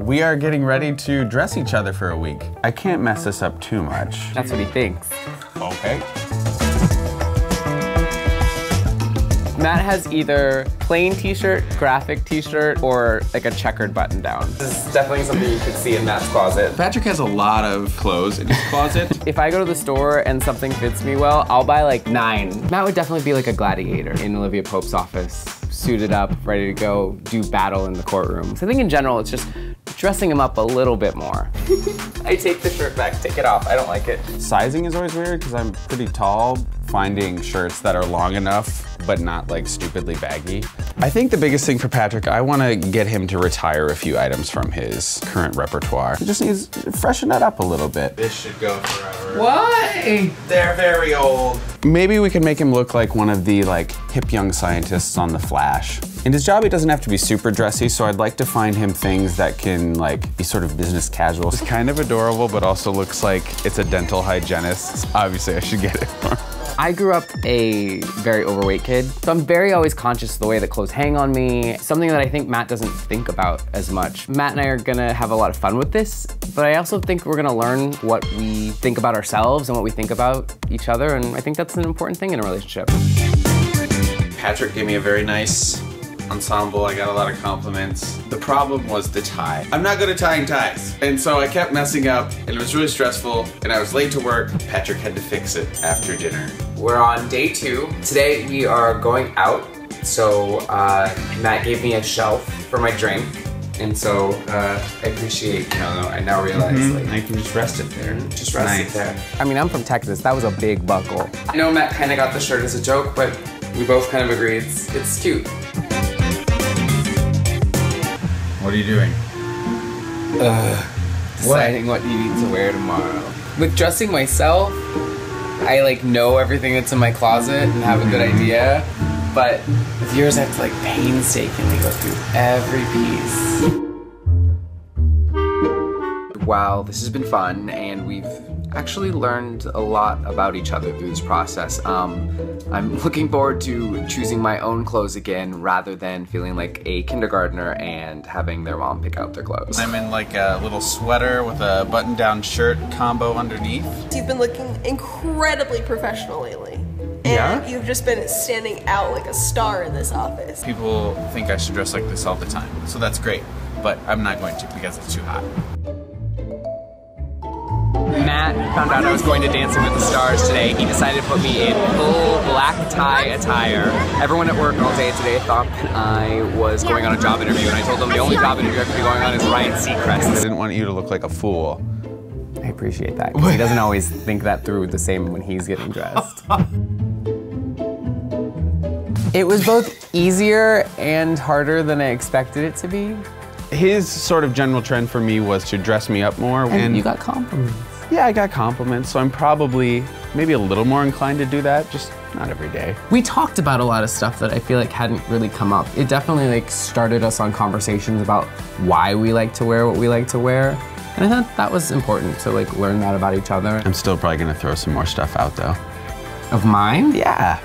We are getting ready to dress each other for a week. I can't mess this up too much. That's what he thinks. Okay. Matt has either plain t-shirt, graphic t-shirt, or like a checkered button down. This is definitely something you could see in Matt's closet. Patrick has a lot of clothes in his closet. If I go to the store and something fits me well, I'll buy like nine. Matt would definitely be like a gladiator in Olivia Pope's office, suited up, ready to go do battle in the courtroom. So I think in general, it's just dressing him up a little bit more. I take the shirt back, take it off. I don't like it. Sizing is always weird because I'm pretty tall. Finding shirts that are long enough but not like stupidly baggy. I think the biggest thing for Patrick, I want to get him to retire a few items from his current repertoire. He just needs to freshen that up a little bit. This should go forever. Why? They're very old. Maybe we can make him look like one of the like hip young scientists on The Flash. In his job, he doesn't have to be super dressy, so I'd like to find him things that can like be sort of business casual. It's kind of adorable, but also looks like it's a dental hygienist. Obviously, I should get it for him. I grew up a very overweight kid, so I'm very always conscious of the way that clothes hang on me, something that I think Matt doesn't think about as much. Matt and I are gonna have a lot of fun with this, but I also think we're gonna learn what we think about ourselves and what we think about each other, and I think that's an important thing in a relationship. Patrick gave me a very nice ensemble. I got a lot of compliments. The problem was the tie. I'm not good at tying ties. And so I kept messing up and it was really stressful and I was late to work. Patrick had to fix it after dinner. We're on day two. Today we are going out, so uh, Matt gave me a shelf for my drink, and so uh, I appreciate, you know, I now realize, like, I can just rest it there. Just rest Nice. it there. I mean, I'm from Texas. That was a big buckle. I know Matt kind of got the shirt as a joke, but we both kind of agree it's, it's cute. What are you doing? Uh, deciding what you need to wear tomorrow. With dressing myself, I like know everything that's in my closet and have a good mm-hmm. idea. But with yours, I have to like painstakingly go through every piece. Wow, this has been fun, and we've actually learned a lot about each other through this process. Um, I'm looking forward to choosing my own clothes again rather than feeling like a kindergartner and having their mom pick out their clothes. I'm in like a little sweater with a button down shirt combo underneath. You've been looking incredibly professional lately. And Yeah? you've just been standing out like a star in this office. People think I should dress like this all the time. So that's great. But I'm not going to because it's too hot. Matt found out I was going to Dancing with the Stars today. He decided to put me in full black tie attire. Everyone at work all day today thought that I was going on a job interview, and I told them the only job interview I could be going on is Ryan Seacrest. I didn't want you to look like a fool. I appreciate that. He doesn't always think that through the same when he's getting dressed. It was both easier and harder than I expected it to be. His sort of general trend for me was to dress me up more. And you got compliments. Yeah, I got compliments, so I'm probably maybe a little more inclined to do that, just not every day. We talked about a lot of stuff that I feel like hadn't really come up. It definitely like started us on conversations about why we like to wear what we like to wear. And I thought that was important to like learn that about each other. I'm still probably gonna throw some more stuff out though. Of mine? Yeah.